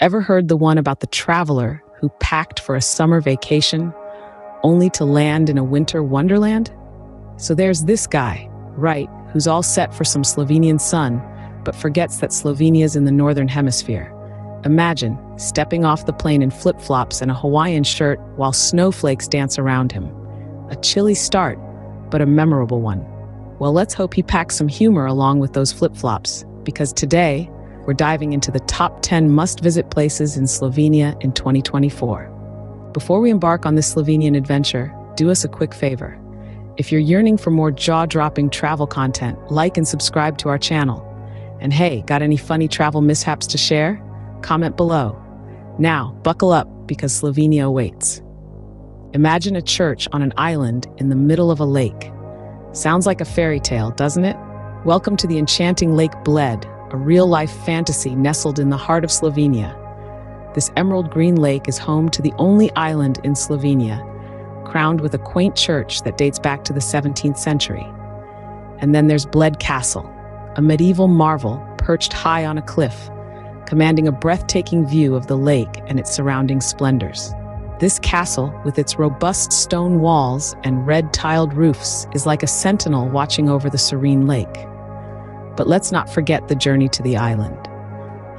Ever heard the one about the traveler who packed for a summer vacation only to land in a winter wonderland? So there's this guy, right, who's all set for some Slovenian sun, but forgets that Slovenia's in the northern hemisphere. Imagine stepping off the plane in flip flops and a Hawaiian shirt while snowflakes dance around him. A chilly start, but a memorable one. Well, let's hope he packs some humor along with those flip flops, because today we're diving into the top 10 must visit places in Slovenia in 2024. Before we embark on this Slovenian adventure, do us a quick favor. If you're yearning for more jaw dropping travel content, like and subscribe to our channel. And hey, got any funny travel mishaps to share? Comment below. Now, buckle up because Slovenia awaits. Imagine a church on an island in the middle of a lake. Sounds like a fairy tale, doesn't it? Welcome to the enchanting Lake Bled, a real life fantasy nestled in the heart of Slovenia. This emerald green lake is home to the only island in Slovenia, crowned with a quaint church that dates back to the 17th century. And then there's Bled Castle, a medieval marvel perched high on a cliff, commanding a breathtaking view of the lake and its surrounding splendors. This castle, with its robust stone walls and red tiled roofs, is like a sentinel watching over the serene lake. But let's not forget the journey to the island.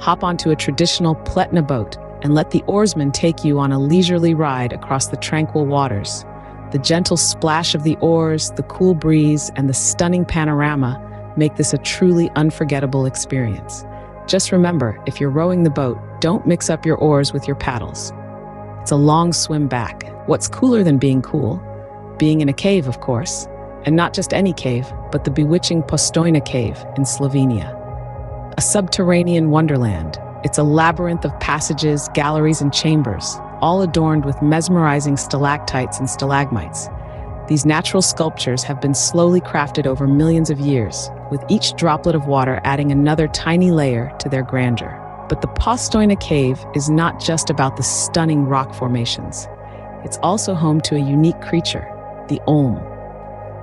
Hop onto a traditional pletna boat and let the oarsman take you on a leisurely ride across the tranquil waters. The gentle splash of the oars, the cool breeze, and the stunning panorama make this a truly unforgettable experience. Just remember, if you're rowing the boat, don't mix up your oars with your paddles. It's a long swim back. What's cooler than being cool? Being in a cave, of course. And not just any cave, but the bewitching Postojna Cave in Slovenia. A subterranean wonderland. It's a labyrinth of passages, galleries, and chambers, all adorned with mesmerizing stalactites and stalagmites. These natural sculptures have been slowly crafted over millions of years, with each droplet of water adding another tiny layer to their grandeur. But the Postojna Cave is not just about the stunning rock formations. It's also home to a unique creature, the Olm.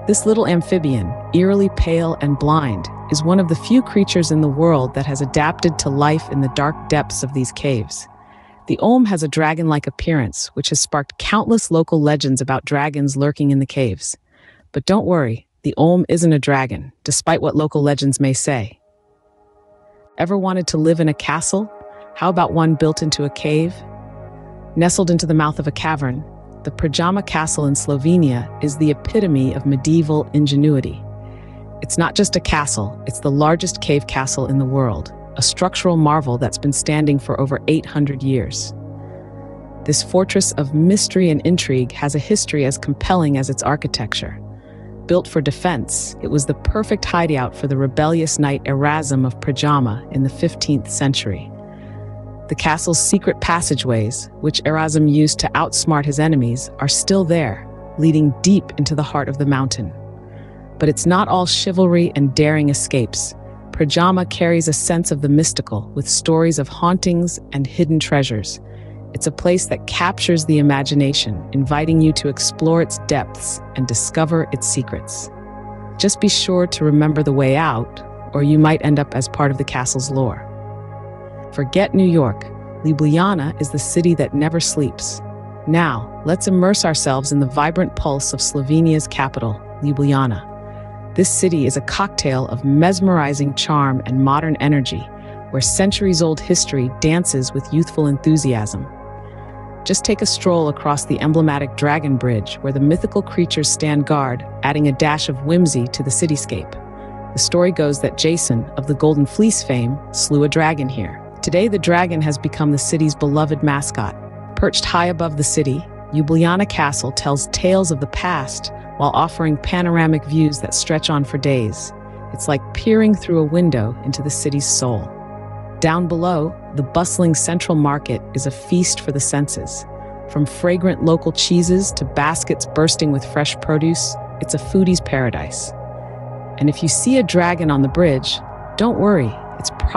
This little amphibian, eerily pale and blind, is one of the few creatures in the world that has adapted to life in the dark depths of these caves. The Olm has a dragon like appearance, which has sparked countless local legends about dragons lurking in the caves. But don't worry, the Olm isn't a dragon, despite what local legends may say. Ever wanted to live in a castle? How about one built into a cave? Nestled into the mouth of a cavern, the Predjama Castle in Slovenia is the epitome of medieval ingenuity. It's not just a castle, it's the largest cave castle in the world, a structural marvel that's been standing for over 800 years. This fortress of mystery and intrigue has a history as compelling as its architecture. Built for defense, it was the perfect hideout for the rebellious knight Erasm of Predjama in the 15th century. The castle's secret passageways, which Erasm used to outsmart his enemies, are still there, leading deep into the heart of the mountain. But it's not all chivalry and daring escapes. Predjama carries a sense of the mystical, with stories of hauntings and hidden treasures. It's a place that captures the imagination, inviting you to explore its depths and discover its secrets. Just be sure to remember the way out, or you might end up as part of the castle's lore. Forget New York. Ljubljana is the city that never sleeps. Now, let's immerse ourselves in the vibrant pulse of Slovenia's capital, Ljubljana. This city is a cocktail of mesmerizing charm and modern energy, where centuries old history dances with youthful enthusiasm. Just take a stroll across the emblematic Dragon Bridge, where the mythical creatures stand guard, adding a dash of whimsy to the cityscape. The story goes that Jason, of the Golden Fleece fame, slew a dragon here. Today, the dragon has become the city's beloved mascot. Perched high above the city, Ljubljana Castle tells tales of the past while offering panoramic views that stretch on for days. It's like peering through a window into the city's soul. Down below, the bustling central market is a feast for the senses. From fragrant local cheeses to baskets bursting with fresh produce, it's a foodie's paradise. And if you see a dragon on the bridge, don't worry,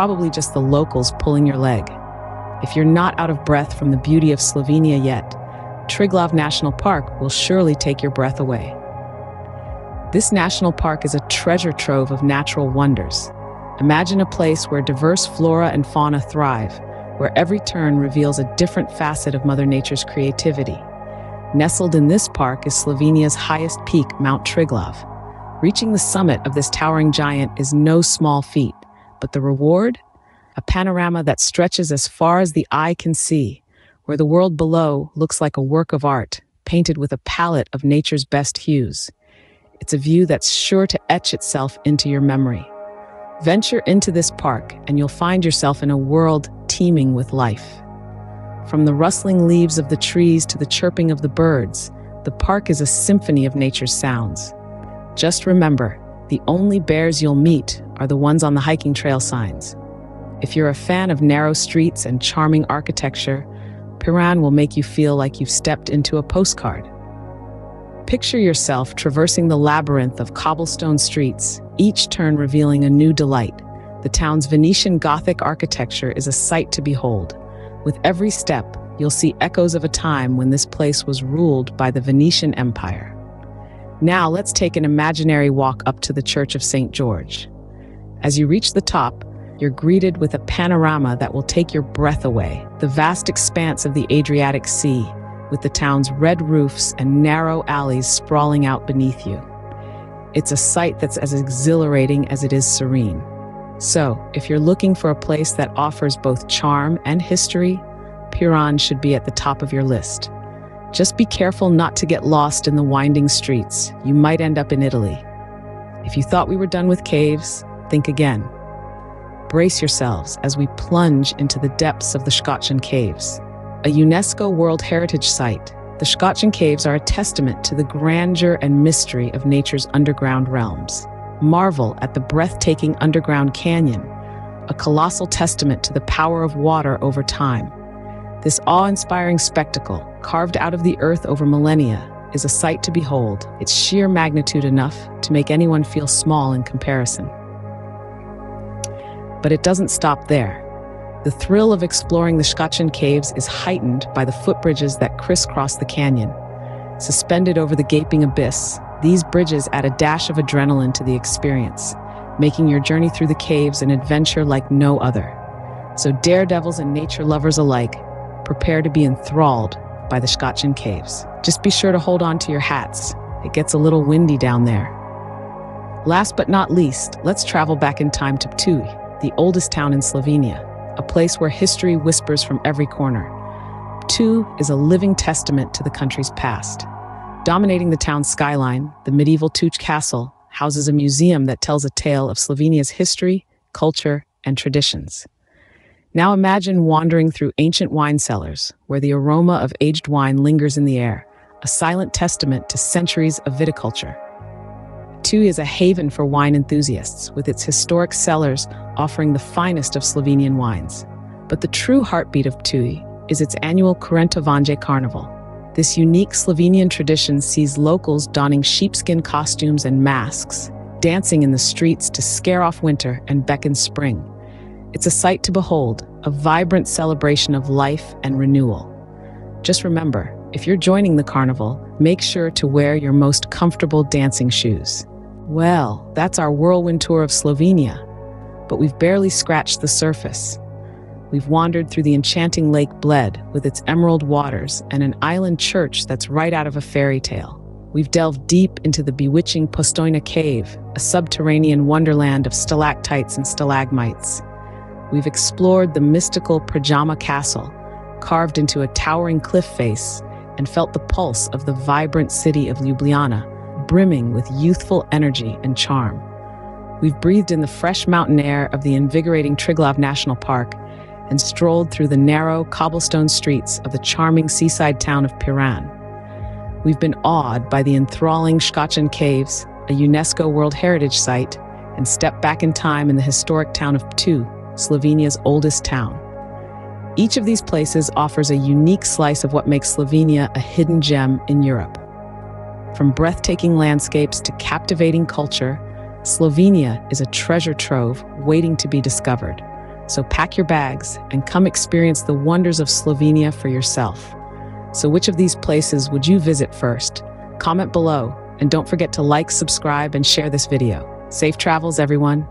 probably just the locals pulling your leg. If you're not out of breath from the beauty of Slovenia yet, Triglav National Park will surely take your breath away. This national park is a treasure trove of natural wonders. Imagine a place where diverse flora and fauna thrive, where every turn reveals a different facet of Mother Nature's creativity. Nestled in this park is Slovenia's highest peak, Mount Triglav. Reaching the summit of this towering giant is no small feat, but the reward? A panorama that stretches as far as the eye can see, where the world below looks like a work of art, painted with a palette of nature's best hues. It's a view that's sure to etch itself into your memory. Venture into this park, and you'll find yourself in a world teeming with life. From the rustling leaves of the trees to the chirping of the birds, the park is a symphony of nature's sounds. Just remember, the only bears you'll meet are the ones on the hiking trail signs. If you're a fan of narrow streets and charming architecture, Piran will make you feel like you've stepped into a postcard. Picture yourself traversing the labyrinth of cobblestone streets, each turn revealing a new delight. The town's Venetian Gothic architecture is a sight to behold. With every step, you'll see echoes of a time when this place was ruled by the Venetian Empire. Now let's take an imaginary walk up to the Church of St. George. As you reach the top, you're greeted with a panorama that will take your breath away. The vast expanse of the Adriatic Sea, with the town's red roofs and narrow alleys sprawling out beneath you. It's a sight that's as exhilarating as it is serene. So, if you're looking for a place that offers both charm and history, Piran should be at the top of your list. Just be careful not to get lost in the winding streets. You might end up in Italy. If you thought we were done with caves, think again. Brace yourselves as we plunge into the depths of the Škocjan Caves. A UNESCO World Heritage Site, the Škocjan Caves are a testament to the grandeur and mystery of nature's underground realms. Marvel at the breathtaking underground canyon, a colossal testament to the power of water over time. This awe-inspiring spectacle, carved out of the earth over millennia, is a sight to behold, its sheer magnitude enough to make anyone feel small in comparison. But it doesn't stop there. The thrill of exploring the Škocjan Caves is heightened by the footbridges that crisscross the canyon. Suspended over the gaping abyss, these bridges add a dash of adrenaline to the experience, making your journey through the caves an adventure like no other. So daredevils and nature lovers alike, prepare to be enthralled by the Škocjan Caves. Just be sure to hold on to your hats. It gets a little windy down there. Last but not least, let's travel back in time to Ptuj, the oldest town in Slovenia a place where history whispers from every corner. Ptuj is a living testament to the country's past. Dominating the town's skyline, the medieval Ptuj Castle houses a museum that tells a tale of Slovenia's history, culture, and traditions. Now imagine wandering through ancient wine cellars, where the aroma of aged wine lingers in the air, a silent testament to centuries of viticulture. Ptuj is a haven for wine enthusiasts, with its historic cellars offering the finest of Slovenian wines. But the true heartbeat of Ptuj is its annual Kurentovanje Carnival. This unique Slovenian tradition sees locals donning sheepskin costumes and masks, dancing in the streets to scare off winter and beckon spring. It's a sight to behold, a vibrant celebration of life and renewal. Just remember, if you're joining the carnival, make sure to wear your most comfortable dancing shoes. Well, that's our whirlwind tour of Slovenia, but we've barely scratched the surface. We've wandered through the enchanting Lake Bled with its emerald waters and an island church that's right out of a fairy tale. We've delved deep into the bewitching Postojna Cave, a subterranean wonderland of stalactites and stalagmites. We've explored the mystical Predjama Castle, carved into a towering cliff face, and felt the pulse of the vibrant city of Ljubljana, brimming with youthful energy and charm. We've breathed in the fresh mountain air of the invigorating Triglav National Park and strolled through the narrow cobblestone streets of the charming seaside town of Piran. We've been awed by the enthralling Škocjan Caves, a UNESCO World Heritage Site, and stepped back in time in the historic town of Ptuj, Slovenia's oldest town. Each of these places offers a unique slice of what makes Slovenia a hidden gem in Europe. From breathtaking landscapes to captivating culture, Slovenia is a treasure trove waiting to be discovered. So pack your bags and come experience the wonders of Slovenia for yourself. So which of these places would you visit first? Comment below and don't forget to like, subscribe, and share this video. Safe travels, everyone.